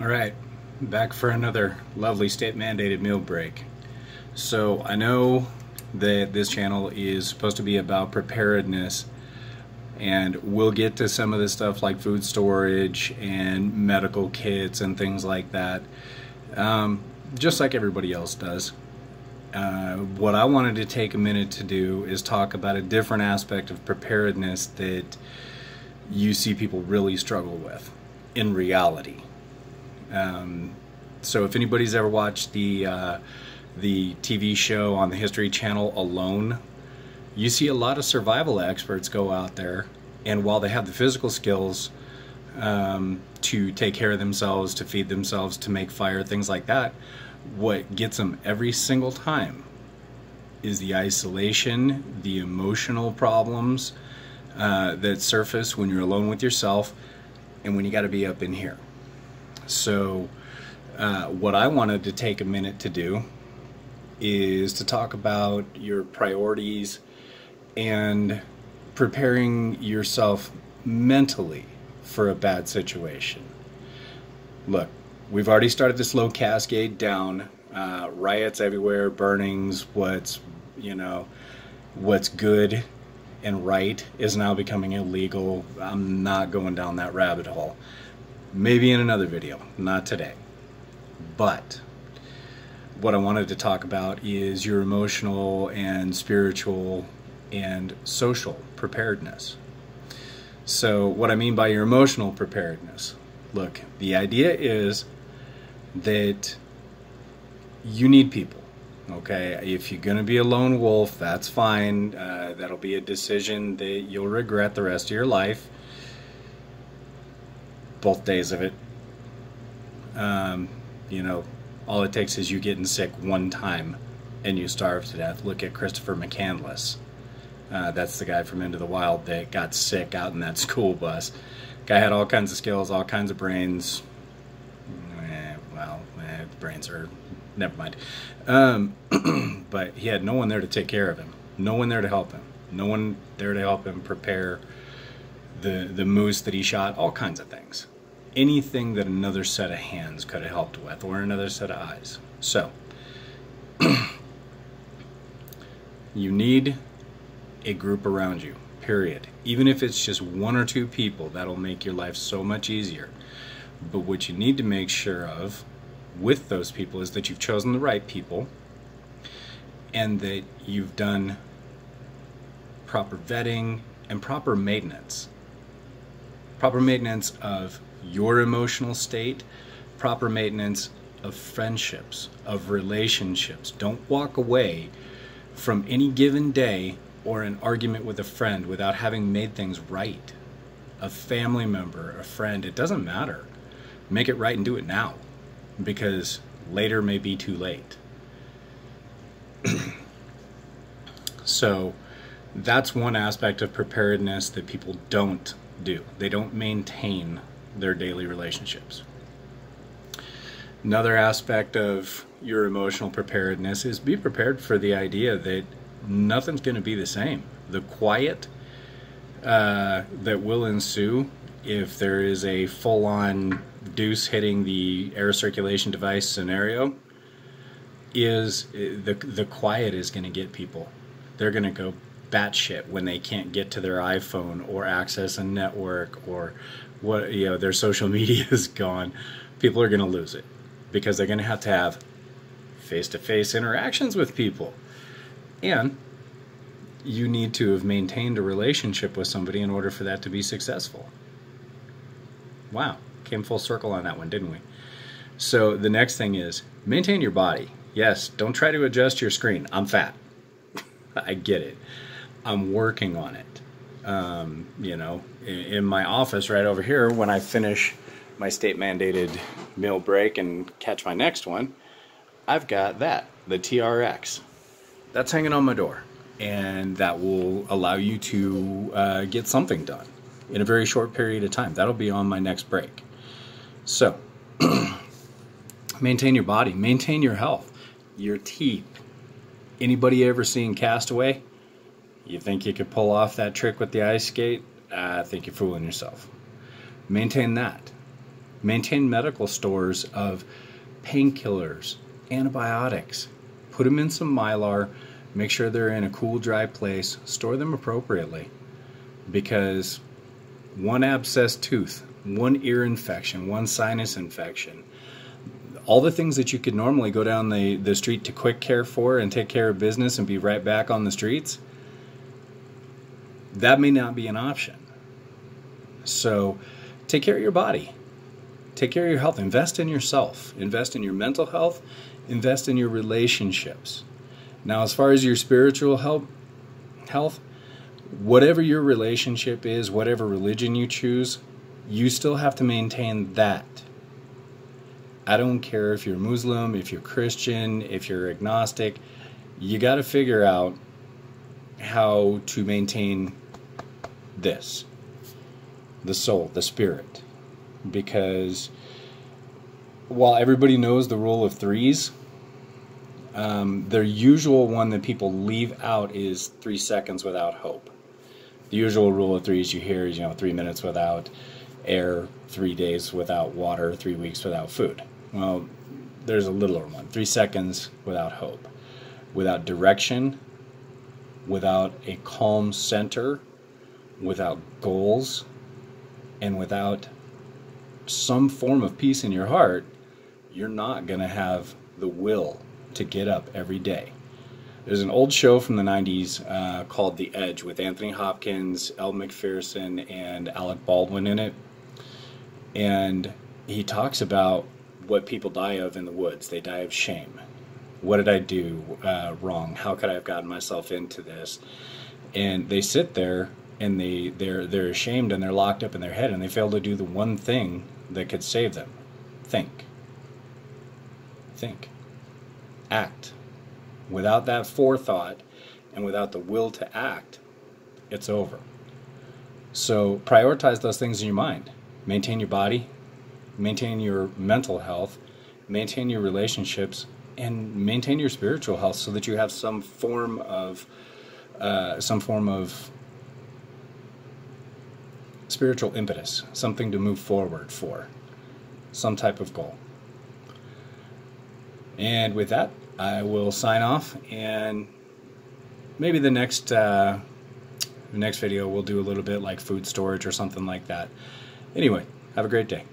All right, back for another lovely state mandated meal break. So I know that this channel is supposed to be about preparedness and we'll get to some of the stuff like food storage and medical kits and things like that, um, just like everybody else does. Uh, what I wanted to take a minute to do is talk about a different aspect of preparedness that you see people really struggle with in reality. Um, so if anybody's ever watched the uh, the TV show on the History Channel Alone, you see a lot of survival experts go out there, and while they have the physical skills um, to take care of themselves, to feed themselves, to make fire, things like that, what gets them every single time is the isolation, the emotional problems uh, that surface when you're alone with yourself, and when you got to be up in here. So, uh, what I wanted to take a minute to do is to talk about your priorities and preparing yourself mentally for a bad situation. Look, we've already started this slow cascade down. Uh, riots everywhere, burnings. What's you know, what's good and right is now becoming illegal. I'm not going down that rabbit hole. Maybe in another video, not today. But what I wanted to talk about is your emotional and spiritual and social preparedness. So, what I mean by your emotional preparedness look, the idea is that you need people. Okay, if you're going to be a lone wolf, that's fine. Uh, that'll be a decision that you'll regret the rest of your life. Both days of it. Um, you know, all it takes is you getting sick one time and you starve to death. Look at Christopher McCandless. Uh, that's the guy from Into the Wild that got sick out in that school bus. Guy had all kinds of skills, all kinds of brains. Eh, well, eh, brains are never mind. Um, but he had no one there to take care of him. No one there to help him. No one there to help him prepare the the moose that he shot. All kinds of things. Anything that another set of hands could have helped with, or another set of eyes. So you need a group around you. Period. Even if it's just one or two people, that'll make your life so much easier. But what you need to make sure of with those people is that you've chosen the right people and that you've done proper vetting and proper maintenance. Proper maintenance of your emotional state, proper maintenance of friendships, of relationships. Don't walk away from any given day or an argument with a friend without having made things right. A family member, a friend, it doesn't matter. Make it right and do it now because later may be too late. so that's one aspect of preparedness that people don't do. They don't maintain their daily relationships. Another aspect of your emotional preparedness is be prepared for the idea that nothing's going to be the same. The quiet uh, that will ensue if there is a full on deuce hitting the air circulation device scenario is the the quiet is going to get people. They're going to go batshit when they can't get to their iPhone or access a network or what you know their social media is gone. People are going to lose it because they're going to have to have face-to-face interactions with people. And you need to have maintained a relationship with somebody in order for that to be successful. Wow, came full circle on that one, didn't we? So the next thing is maintain your body. Yes, don't try to adjust your screen. I'm fat. I get it. I'm working on it. Um, you know, in, in my office right over here, when I finish my state mandated meal break and catch my next one, I've got that, the TRX. That's hanging on my door. And that will allow you to uh, get something done in a very short period of time. That'll be on my next break. So, maintain your body, maintain your health, your teeth. Anybody ever seen Castaway? You think you could pull off that trick with the ice skate? Ah, I think you're fooling yourself. Maintain that. Maintain medical stores of painkillers, antibiotics. Put them in some mylar. Make sure they're in a cool, dry place. Store them appropriately because one abscess tooth, one ear infection, one sinus infection, all the things that you could normally go down the, the street to quick care for and take care of business and be right back on the streets, that may not be an option. So take care of your body. Take care of your health. Invest in yourself. Invest in your mental health. Invest in your relationships. Now, as far as your spiritual health, health, whatever your relationship is, whatever religion you choose, you still have to maintain that. I don't care if you're Muslim, if you're Christian, if you're agnostic, you got to figure out how to maintain this the soul, the spirit. Because while everybody knows the rule of threes, um, the usual one that people leave out is three seconds without hope. The usual rule of threes you hear is, you know, three minutes without air, three days without water, three weeks without food. Well, there's a littler one three seconds without hope, without direction, without a calm center, without goals, and without some form of peace in your heart, you're not going to have the will to get up every day. There's an old show from the 90s uh, called The Edge with Anthony Hopkins, Elle Macpherson, and Alec Baldwin in it. And he talks about what people die of in the woods. They die of shame. What did I do uh, wrong? How could I have gotten myself into this? And they sit there and they they're they're ashamed and they're locked up in their head and they fail to do the one thing that could save them. Think. Think. Act. Without that forethought and without the will to act it's over. So prioritize those things in your mind. Maintain your body. Maintain your mental health. Maintain your relationships and maintain your spiritual health so that you have some form of uh, some form of spiritual impetus, something to move forward for, some type of goal. And with that, I will sign off, and maybe the next uh, the next video we'll do a little bit like food storage or something like that. Anyway, have a great day.